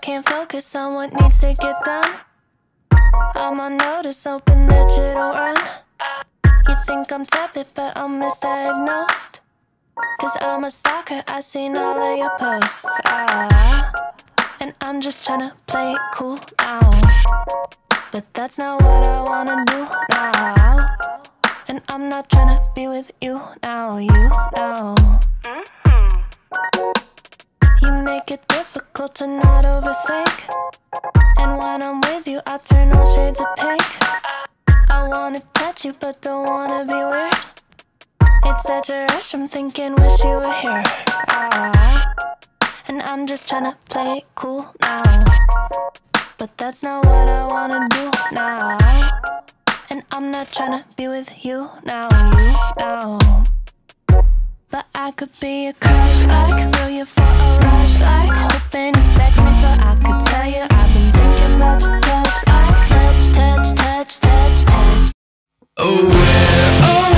can't focus on what needs to get done. I'm on notice, hoping that you don't run. You think I'm tepid, but I'm misdiagnosed. Cause I'm a stalker, I seen all of your posts. Ah, and I'm just tryna play it cool now. But that's not what I wanna do now. And I'm not tryna be with you now, you now. You make it difficult to not overthink. And when I'm with you, I turn all shades of pink. I wanna touch you, but don't wanna be weird. It's such a rush, I'm thinking, wish you were here. Ah, and I'm just tryna play it cool now. But that's not what I wanna do now. And I'm not tryna be with you now, you now. But I could be your crush, I could thrill you for a crush. Oh, aware. Oh,